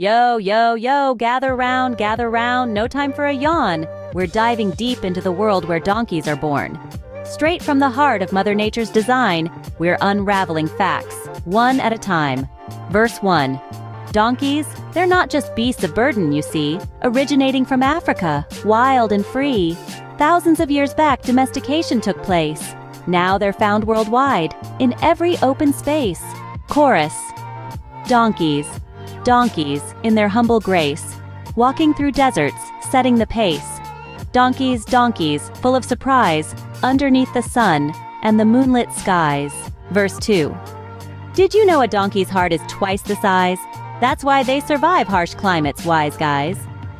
Yo, yo, yo, gather round, gather round, no time for a yawn. We're diving deep into the world where donkeys are born. Straight from the heart of Mother Nature's design, we're unraveling facts, one at a time. Verse 1. Donkeys, they're not just beasts of burden, you see, originating from Africa, wild and free. Thousands of years back, domestication took place. Now they're found worldwide, in every open space. Chorus. Donkeys, donkeys, in their humble grace, walking through deserts, setting the pace. Donkeys, donkeys, full of surprise, underneath the sun and the moonlit skies. Verse 2. Did you know a donkey's heart is twice the size? That's why they survive harsh climates, wise guys.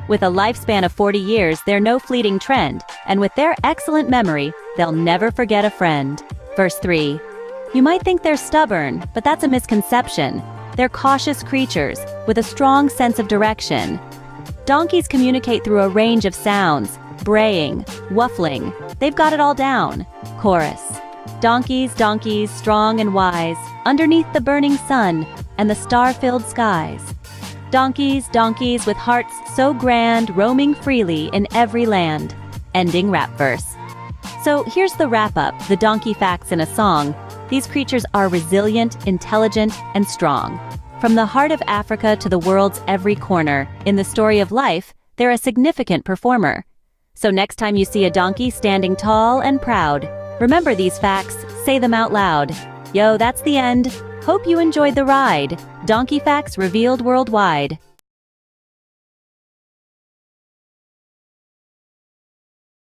With a lifespan of 40 years, they're no fleeting trend, and with their excellent memory, they'll never forget a friend. Verse 3. You might think they're stubborn, but that's a misconception. They're cautious creatures, with a strong sense of direction. Donkeys communicate through a range of sounds, braying, wuffling, they've got it all down. Chorus. Donkeys, donkeys, strong and wise, underneath the burning sun and the star-filled skies. Donkeys, donkeys with hearts so grand, roaming freely in every land. Ending rap verse. So here's the wrap-up, the donkey facts in a song. These creatures are resilient, intelligent, and strong. From the heart of Africa to the world's every corner, in the story of life, they're a significant performer. So next time you see a donkey standing tall and proud, remember these facts, say them out loud. Yo, that's the end. Hope you enjoyed the ride. Donkey Facts revealed worldwide.